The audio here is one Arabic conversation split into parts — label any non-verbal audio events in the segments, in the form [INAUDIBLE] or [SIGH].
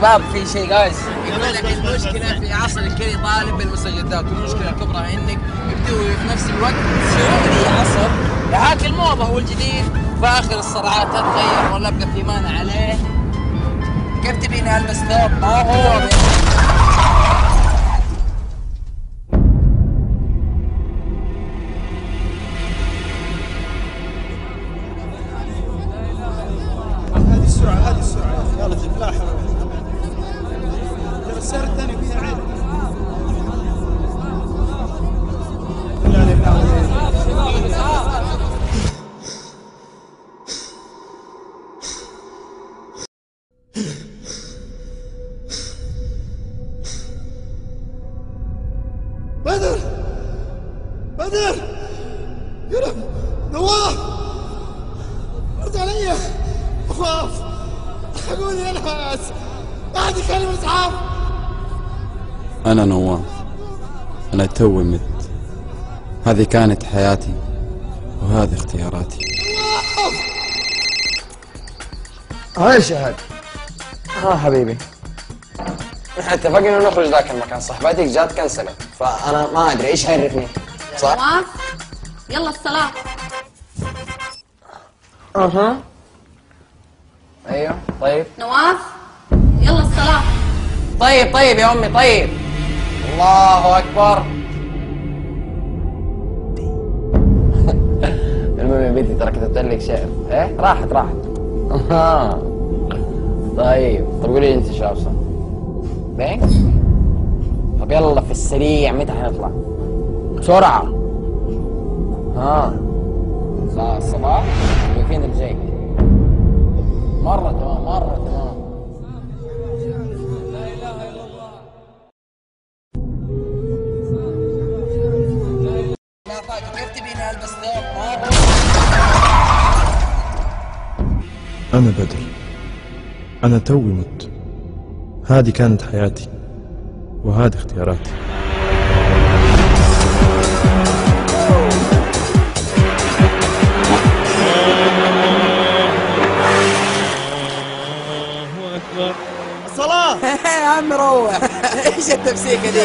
شباب في شيء جايز يقول لك المشكلة في عصر الكري طالب بالمستجدات والمشكلة الكبرى انك يبدو في نفس الوقت في عصر. لهاك الموضة والجديد فاخر الصراعات تتغير ولا ابقى في مانع عليه. كيف تبيني البس ثوب ما هو. يا رب. نواف! رد علي. اخاف الحقوني يا ناس! بعد كلمة اسعاف أنا نواف. أنا توي مت. هذه كانت حياتي وهذه اختياراتي. هاي شهد. ها حبيبي. إحنا اتفقنا انه نخرج ذاك المكان صاحبتك جات كنسلت فأنا ما أدري إيش هيرفني صح؟ يلا الصلاة. أها. أيوه طيب. نواف يلا الصلاة. طيب طيب يا أمي طيب. الله أكبر. [LAUGHS] المهم يا بنتي ترى كتبت لك شعر. إيه؟ راحت راحت. أها. طيب طب قولي لي أنت إيش لابسه؟ بينك؟ طب يلا في السريع متى حنطلع؟ بسرعة. ها. الساعة الصباح الويكند الجاي. مرة تمام مرة تمام. ما فاك كيف تبيني ألبس ثوب ما هو أنا بدر. أنا توي مت. هذه كانت حياتي وهذه اختياراتي. عم روح. [LAUGHS] إيش التمسيكه دي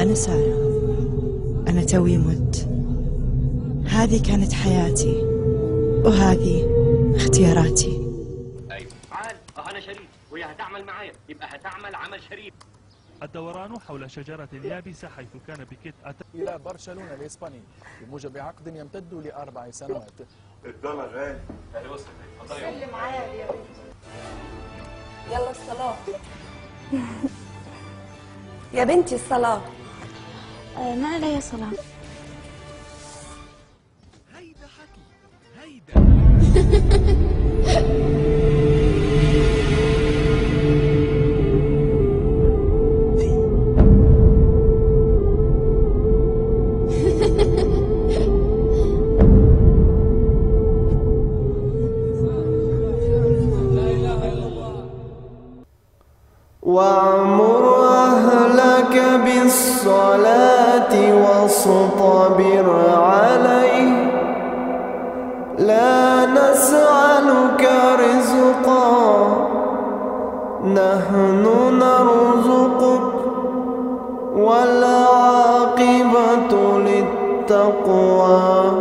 أنا سارة. أنا توي مت. هذه كانت حياتي. وهذه اختياراتي. أيوه تعال أنا شريف. وهي هتعمل معايا. يبقى هتعمل عمل شريف. الدوران حول شجرة يابسة حيث كان بيكيت أتى إلى برشلونة الإسباني بموجب عقد يمتد لأربع سنوات. الدولار غالي. اهي وصلت سلم معايا يا يلا الصلاة. [LAUGHS] يا بنتي الصلاة. ما علي صلاة. هيدا حكي هيدا وأمر واصطبر عليه لا نسألك رزقا. نحن نرزقك. والعاقبة للتقوى.